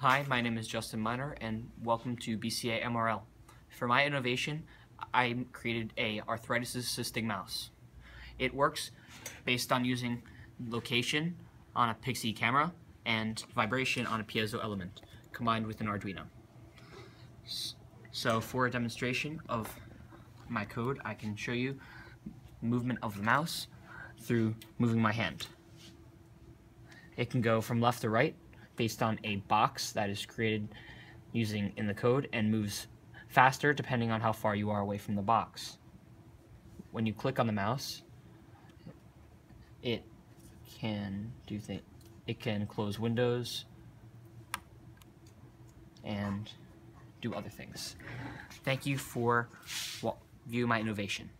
Hi, my name is Justin Miner and welcome to BCA MRL. For my innovation, I created a arthritis assisting mouse. It works based on using location on a Pixy camera and vibration on a piezo element combined with an Arduino. So for a demonstration of my code, I can show you movement of the mouse through moving my hand. It can go from left to right based on a box that is created using in the code and moves faster depending on how far you are away from the box. When you click on the mouse, it can do things. It can close windows and do other things. Thank you for well, my innovation.